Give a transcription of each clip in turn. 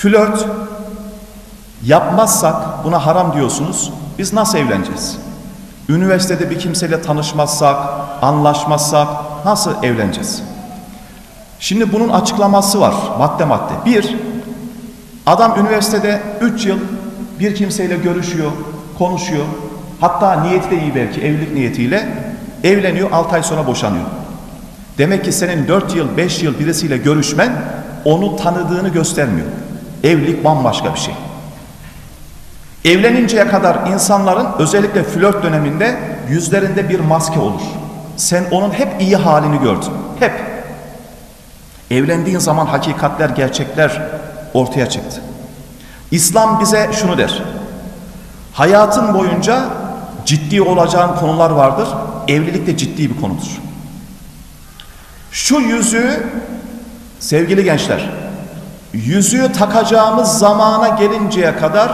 Flört yapmazsak buna haram diyorsunuz. Biz nasıl evleneceğiz? Üniversitede bir kimseyle tanışmazsak, anlaşmazsak nasıl evleneceğiz? Şimdi bunun açıklaması var madde madde. Bir, adam üniversitede 3 yıl bir kimseyle görüşüyor, konuşuyor. Hatta niyeti de iyi belki evlilik niyetiyle evleniyor 6 ay sonra boşanıyor. Demek ki senin 4 yıl 5 yıl birisiyle görüşmen onu tanıdığını göstermiyor. Evlilik bambaşka bir şey. Evleninceye kadar insanların özellikle flört döneminde yüzlerinde bir maske olur. Sen onun hep iyi halini gördün. Hep. Evlendiğin zaman hakikatler, gerçekler ortaya çıktı. İslam bize şunu der. Hayatın boyunca ciddi olacağın konular vardır. Evlilik de ciddi bir konudur. Şu yüzüğü sevgili gençler, yüzüğü takacağımız zamana gelinceye kadar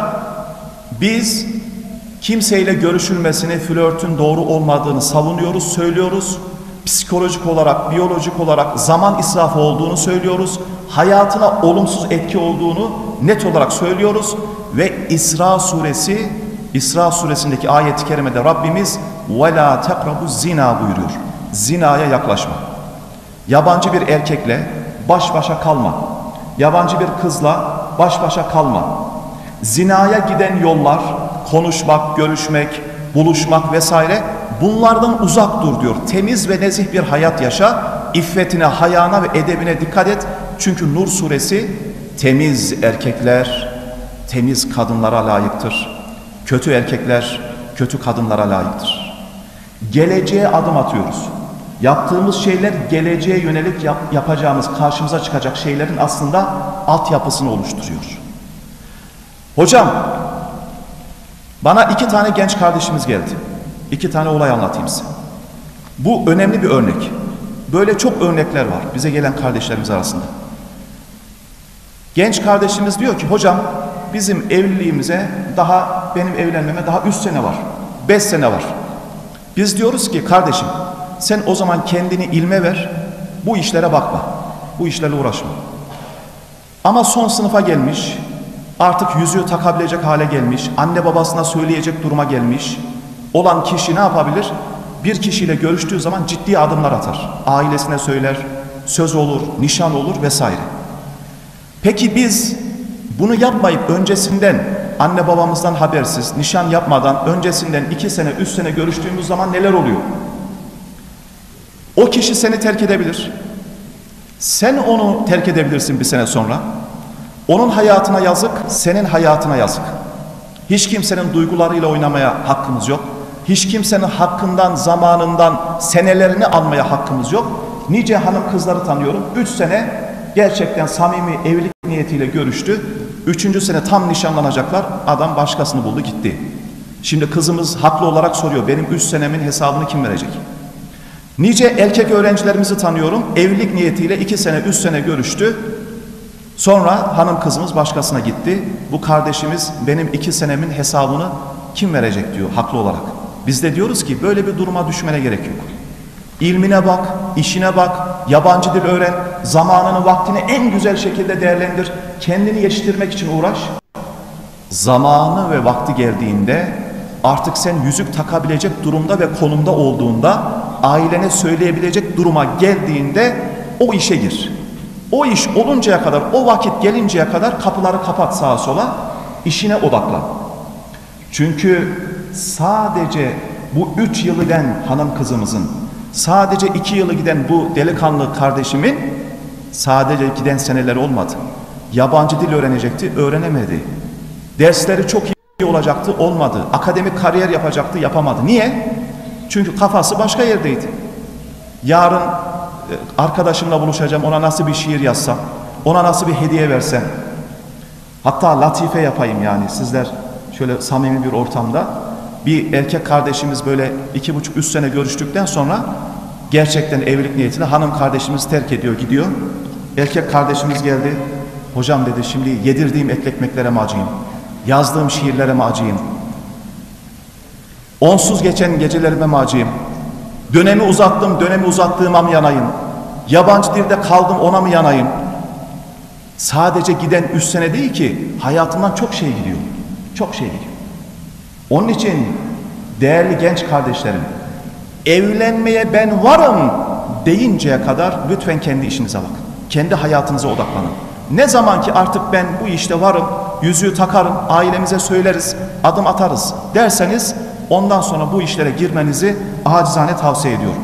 biz kimseyle görüşülmesini, flörtün doğru olmadığını savunuyoruz, söylüyoruz. Psikolojik olarak, biyolojik olarak zaman israfı olduğunu söylüyoruz. Hayatına olumsuz etki olduğunu net olarak söylüyoruz. Ve İsra suresi, İsra suresindeki ayet-i kerimede Rabbimiz وَلَا تَقْرَبُ zina buyuruyor. Zinaya yaklaşma. Yabancı bir erkekle baş başa kalma. Yabancı bir kızla baş başa kalma. Zinaya giden yollar, konuşmak, görüşmek, buluşmak vesaire bunlardan uzak dur diyor. Temiz ve nezih bir hayat yaşa. İffetine, hayana ve edebine dikkat et. Çünkü Nur suresi temiz erkekler temiz kadınlara layıktır. Kötü erkekler kötü kadınlara layıktır. Geleceğe adım atıyoruz. Yaptığımız şeyler geleceğe yönelik yap, yapacağımız, karşımıza çıkacak şeylerin aslında altyapısını oluşturuyor. Hocam, bana iki tane genç kardeşimiz geldi. İki tane olay anlatayım size. Bu önemli bir örnek. Böyle çok örnekler var bize gelen kardeşlerimiz arasında. Genç kardeşimiz diyor ki hocam bizim evliliğimize daha benim evlenmeme daha üç sene var. Beş sene var. Biz diyoruz ki kardeşim sen o zaman kendini ilme ver. Bu işlere bakma. Bu işlerle uğraşma. Ama son sınıfa gelmiş. Artık yüzüğü takabilecek hale gelmiş. Anne babasına söyleyecek duruma gelmiş. Olan kişi ne yapabilir? Bir kişiyle görüştüğü zaman ciddi adımlar atar. Ailesine söyler, söz olur, nişan olur vesaire. Peki biz bunu yapmayıp öncesinden anne babamızdan habersiz, nişan yapmadan öncesinden iki sene, üç sene görüştüğümüz zaman neler oluyor? O kişi seni terk edebilir. Sen onu terk edebilirsin bir sene sonra. Onun hayatına yazık, senin hayatına yazık. Hiç kimsenin duygularıyla oynamaya hakkımız yok. Hiç kimsenin hakkından, zamanından, senelerini almaya hakkımız yok. Nice hanım kızları tanıyorum. Üç sene gerçekten samimi evlilik niyetiyle görüştü. Üçüncü sene tam nişanlanacaklar. Adam başkasını buldu gitti. Şimdi kızımız haklı olarak soruyor. Benim üç senemin hesabını kim verecek? Nice erkek öğrencilerimizi tanıyorum. Evlilik niyetiyle iki sene, üç sene görüştü. Sonra hanım kızımız başkasına gitti. Bu kardeşimiz benim iki senemin hesabını kim verecek diyor haklı olarak. Biz de diyoruz ki böyle bir duruma düşmene gerek yok. İlmine bak, işine bak, yabancı dil öğren, zamanını, vaktini en güzel şekilde değerlendir. Kendini yetiştirmek için uğraş. Zamanı ve vakti geldiğinde artık sen yüzük takabilecek durumda ve konumda olduğunda ailene söyleyebilecek duruma geldiğinde o işe gir. O iş oluncaya kadar, o vakit gelinceye kadar kapıları kapat sağa sola, işine odaklan. Çünkü sadece bu üç yılı giden hanım kızımızın, sadece iki yılı giden bu delikanlı kardeşimin sadece giden seneler olmadı. Yabancı dil öğrenecekti, öğrenemedi. Dersleri çok iyi olacaktı, olmadı. Akademik kariyer yapacaktı, yapamadı. Niye? Çünkü kafası başka yerdeydi. Yarın e, arkadaşımla buluşacağım, ona nasıl bir şiir yazsam, ona nasıl bir hediye versem, hatta latife yapayım yani sizler şöyle samimi bir ortamda bir erkek kardeşimiz böyle iki buçuk üç sene görüştükten sonra gerçekten evlilik niyetiyle hanım kardeşimiz terk ediyor gidiyor. Erkek kardeşimiz geldi. Hocam dedi şimdi yedirdiğim etli ekmeklere mi acıyım? Yazdığım şiirlere mi acıyım? Onsuz geçen gecelerime mi acıyım? Dönemi uzattım, dönemi uzattığıma mı yanayım? Yabancı dilde kaldım ona mı yanayım? Sadece giden üç sene değil ki hayatından çok şey gidiyor. Çok şey gidiyor. Onun için değerli genç kardeşlerim evlenmeye ben varım deyinceye kadar lütfen kendi işinize bakın. Kendi hayatınıza odaklanın. Ne zaman ki artık ben bu işte varım, yüzüğü takarım, ailemize söyleriz, adım atarız derseniz ondan sonra bu işlere girmenizi acizane tavsiye ediyorum.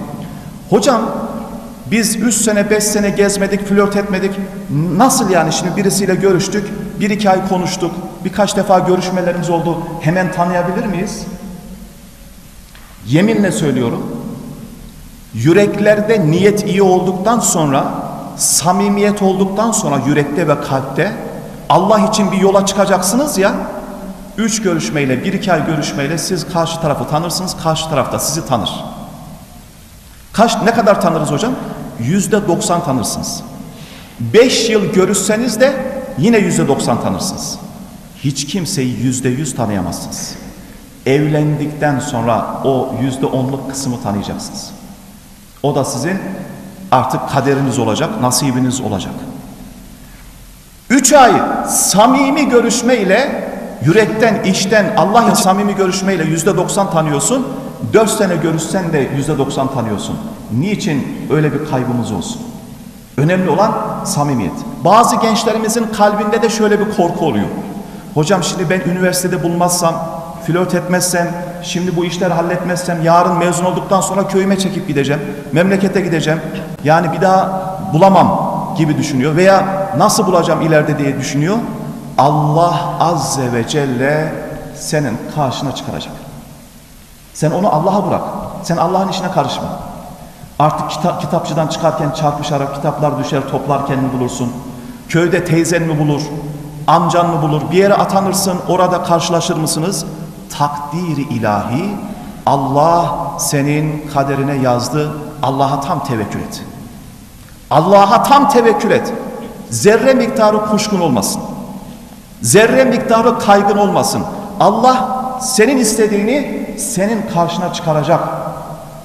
Hocam biz 3 sene 5 sene gezmedik, flört etmedik. Nasıl yani şimdi birisiyle görüştük, bir iki ay konuştuk, birkaç defa görüşmelerimiz oldu. Hemen tanıyabilir miyiz? Yeminle söylüyorum. Yüreklerde niyet iyi olduktan sonra, samimiyet olduktan sonra yürekte ve kalpte Allah için bir yola çıkacaksınız ya, üç görüşmeyle, bir iki ay görüşmeyle siz karşı tarafı tanırsınız, karşı taraf da sizi tanır. Kaç, ne kadar tanırız hocam? Yüzde doksan tanırsınız. Beş yıl görüşseniz de yine yüzde doksan tanırsınız. Hiç kimseyi yüzde yüz tanıyamazsınız. Evlendikten sonra o yüzde onluk kısmı tanıyacaksınız. O da sizin artık kaderiniz olacak, nasibiniz olacak. Üç ay samimi görüşmeyle, yürekten, içten, Allah samimi görüşmeyle yüzde doksan tanıyorsun. Dört sene görüşsen de yüzde doksan tanıyorsun. Niçin öyle bir kaybımız olsun? Önemli olan samimiyet. Bazı gençlerimizin kalbinde de şöyle bir korku oluyor. Hocam şimdi ben üniversitede bulmazsam, flört etmezsem, şimdi bu işleri halletmezsem, yarın mezun olduktan sonra köyüme çekip gideceğim, memlekete gideceğim. Yani bir daha bulamam gibi düşünüyor veya nasıl bulacağım ileride diye düşünüyor. Allah Azze ve Celle senin karşına çıkaracak. Sen onu Allah'a bırak. Sen Allah'ın işine karışma. Artık kitap, kitapçıdan çıkarken çarpışarak kitaplar düşer toplarken mi bulursun? Köyde teyzen mi bulur? Amcan mı bulur? Bir yere atanırsın orada karşılaşır mısınız? Takdiri ilahi Allah senin kaderine yazdı. Allah'a tam tevekkül et. Allah'a tam tevekkül et. Zerre miktarı kuşkun olmasın. Zerre miktarı kaygın olmasın. Allah senin istediğini senin karşına çıkaracak.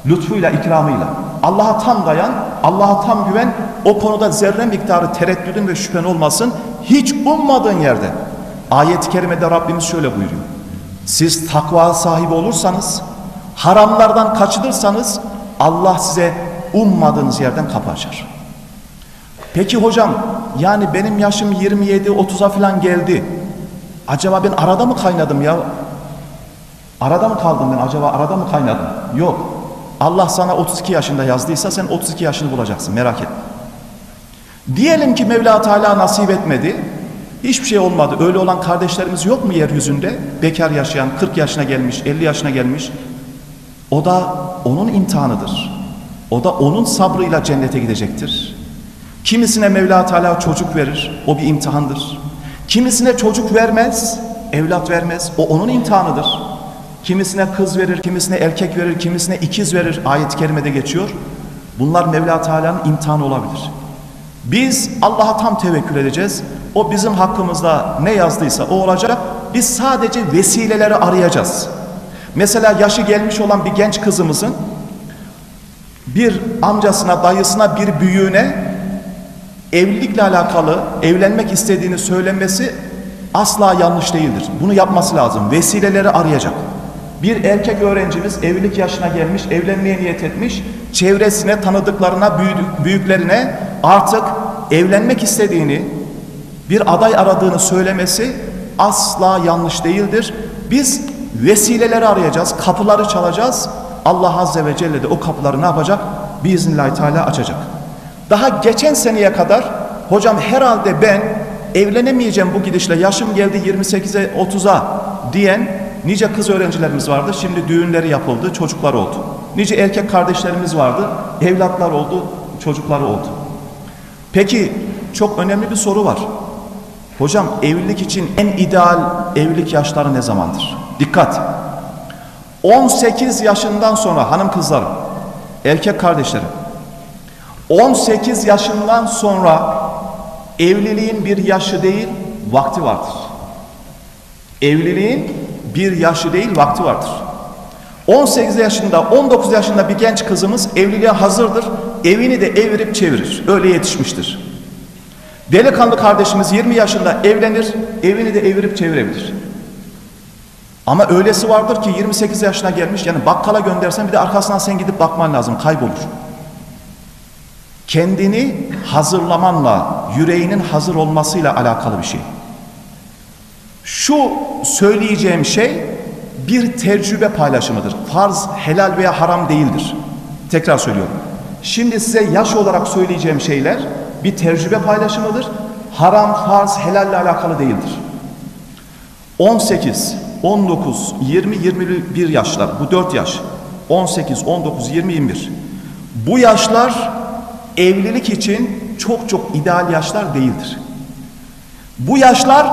Lütfuyla, ikramıyla. Allah'a tam dayan, Allah'a tam güven. O konuda zerre miktarı tereddüdün ve şüphen olmasın. Hiç ummadığın yerde. Ayet-i kerimede Rabbimiz şöyle buyuruyor. Siz takva sahibi olursanız, haramlardan kaçınırsanız Allah size ummadığınız yerden kapı açar. Peki hocam yani benim yaşım 27-30'a falan geldi. Acaba ben arada mı kaynadım ya? Arada mı kaldım ben acaba arada mı kaynadım? Yok. Allah sana 32 yaşında yazdıysa sen 32 yaşını bulacaksın merak etme. Diyelim ki Mevla Teala nasip etmedi. Hiçbir şey olmadı. Öyle olan kardeşlerimiz yok mu yeryüzünde? Bekar yaşayan, 40 yaşına gelmiş, 50 yaşına gelmiş. O da onun imtihanıdır. O da onun sabrıyla cennete gidecektir. Kimisine Mevla Teala çocuk verir. O bir imtihandır. Kimisine çocuk vermez, evlat vermez. O onun imtihanıdır. Kimisine kız verir, kimisine erkek verir, kimisine ikiz verir. Ayet-i kerimede geçiyor. Bunlar Mevla Teala'nın imtihanı olabilir. Biz Allah'a tam tevekkül edeceğiz. O bizim hakkımızda ne yazdıysa o olacak. Biz sadece vesileleri arayacağız. Mesela yaşı gelmiş olan bir genç kızımızın bir amcasına, dayısına, bir büyüğüne evlilikle alakalı evlenmek istediğini söylemesi asla yanlış değildir. Bunu yapması lazım. Vesileleri arayacak. Bir erkek öğrencimiz evlilik yaşına gelmiş, evlenmeye niyet etmiş. Çevresine, tanıdıklarına, büyüklerine artık evlenmek istediğini, bir aday aradığını söylemesi asla yanlış değildir. Biz vesileleri arayacağız, kapıları çalacağız. Allah Azze ve Celle de o kapıları ne yapacak? Biiznillahü Teala açacak. Daha geçen seneye kadar hocam herhalde ben evlenemeyeceğim bu gidişle yaşım geldi 28'e 30'a diyen nice kız öğrencilerimiz vardı. Şimdi düğünleri yapıldı, çocuklar oldu. Nice erkek kardeşlerimiz vardı, evlatlar oldu, çocukları oldu. Peki çok önemli bir soru var. Hocam evlilik için en ideal evlilik yaşları ne zamandır? Dikkat! 18 yaşından sonra hanım kızlarım, erkek kardeşlerim, 18 yaşından sonra evliliğin bir yaşı değil, vakti vardır. Evliliğin bir yaşı değil, vakti vardır. 18 yaşında, 19 yaşında bir genç kızımız evliliğe hazırdır. Evini de evirip çevirir. Öyle yetişmiştir. Delikanlı kardeşimiz 20 yaşında evlenir, evini de evirip çevirebilir. Ama öylesi vardır ki 28 yaşına gelmiş yani bakkala göndersen bir de arkasından sen gidip bakman lazım kaybolur. Kendini hazırlamanla, yüreğinin hazır olmasıyla alakalı bir şey. Şu söyleyeceğim şey bir tecrübe paylaşımıdır. Farz, helal veya haram değildir. Tekrar söylüyorum. Şimdi size yaş olarak söyleyeceğim şeyler bir tecrübe paylaşımıdır. Haram, farz, helalle alakalı değildir. 18, 19, 20, 21 yaşlar. Bu 4 yaş. 18, 19, 20, 21. Bu yaşlar evlilik için çok çok ideal yaşlar değildir. Bu yaşlar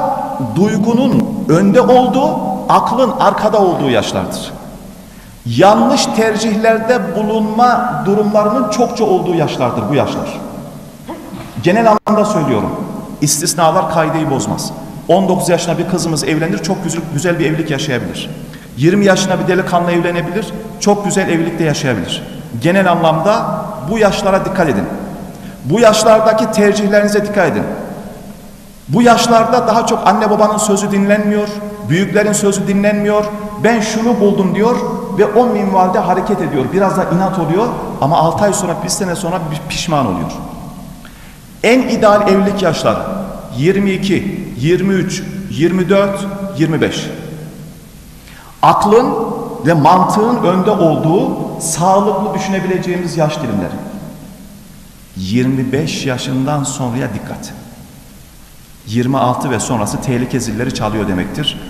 duygunun önde olduğu, aklın arkada olduğu yaşlardır. Yanlış tercihlerde bulunma durumlarının çokça olduğu yaşlardır bu yaşlar. Genel anlamda söylüyorum. İstisnalar kaideyi bozmaz. 19 yaşında bir kızımız evlenir, çok güzel, güzel bir evlilik yaşayabilir. 20 yaşında bir delikanlı evlenebilir, çok güzel evlilikte yaşayabilir. Genel anlamda bu yaşlara dikkat edin. Bu yaşlardaki tercihlerinize dikkat edin. Bu yaşlarda daha çok anne babanın sözü dinlenmiyor, büyüklerin sözü dinlenmiyor. Ben şunu buldum diyor ve o minvalde hareket ediyor. Biraz da inat oluyor ama 6 ay sonra, bir sene sonra pişman oluyor. En ideal evlilik yaşları 22, 23, 24, 25. Aklın ve mantığın önde olduğu sağlıklı düşünebileceğimiz yaş dilimleri. 25 yaşından sonraya dikkat. 26 ve sonrası tehlike zilleri çalıyor demektir.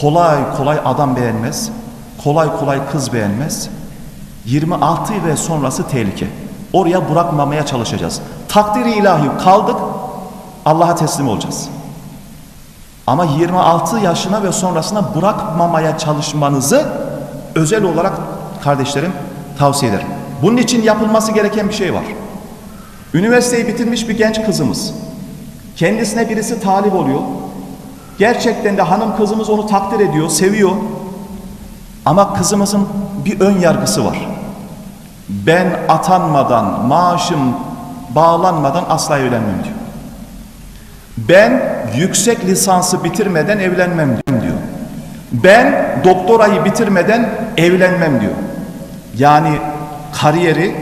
Kolay kolay adam beğenmez. Kolay kolay kız beğenmez. 26 ve sonrası tehlike. Oraya bırakmamaya çalışacağız. Takdiri ilahi kaldık. Allah'a teslim olacağız. Ama 26 yaşına ve sonrasına bırakmamaya çalışmanızı özel olarak kardeşlerim tavsiye ederim. Bunun için yapılması gereken bir şey var. Üniversiteyi bitirmiş bir genç kızımız. Kendisine birisi talip oluyor. Gerçekten de hanım kızımız onu takdir ediyor, seviyor. Ama kızımızın bir ön yargısı var. Ben atanmadan, maaşım bağlanmadan asla evlenmem diyor. Ben yüksek lisansı bitirmeden evlenmem diyor. Ben doktorayı bitirmeden evlenmem diyor. Yani kariyeri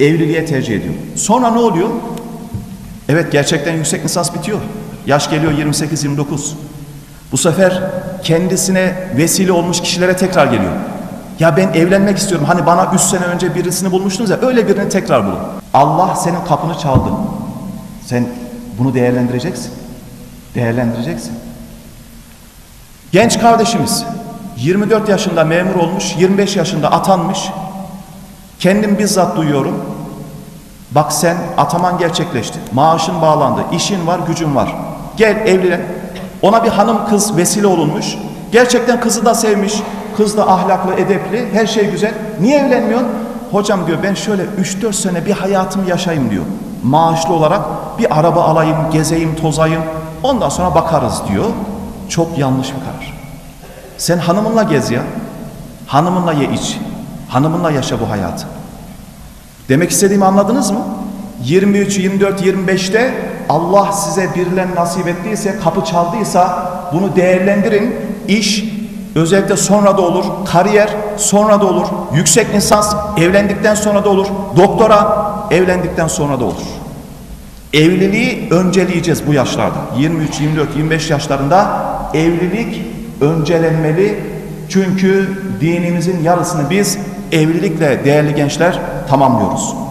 evliliğe tercih ediyor. Sonra ne oluyor? Evet gerçekten yüksek lisans bitiyor. Yaş geliyor 28-29. Bu sefer kendisine vesile olmuş kişilere tekrar geliyor. Ya ben evlenmek istiyorum. Hani bana 3 sene önce birisini bulmuştunuz ya öyle birini tekrar bulun. Allah senin kapını çaldı. Sen bunu değerlendireceksin. Değerlendireceksin. Genç kardeşimiz 24 yaşında memur olmuş, 25 yaşında atanmış. Kendim bizzat duyuyorum. Bak sen ataman gerçekleşti. Maaşın bağlandı. işin var, gücün var. Gel evlen. Ona bir hanım kız vesile olunmuş. Gerçekten kızı da sevmiş. Kız da ahlaklı, edepli. Her şey güzel. Niye evlenmiyorsun? Hocam diyor ben şöyle 3-4 sene bir hayatımı yaşayayım diyor. Maaşlı olarak bir araba alayım, gezeyim, tozayım. Ondan sonra bakarız diyor. Çok yanlış bir karar. Sen hanımınla gez ya. Hanımınla ye iç. Hanımınla yaşa bu hayatı. Demek istediğimi anladınız mı? 23, 24, 25'te Allah size birilen nasip ettiyse, kapı çaldıysa bunu değerlendirin. İş özellikle sonra da olur, kariyer sonra da olur, yüksek lisans evlendikten sonra da olur, doktora evlendikten sonra da olur. Evliliği önceleyeceğiz bu yaşlarda. 23, 24, 25 yaşlarında evlilik öncelenmeli. Çünkü dinimizin yarısını biz evlilikle değerli gençler tamamlıyoruz.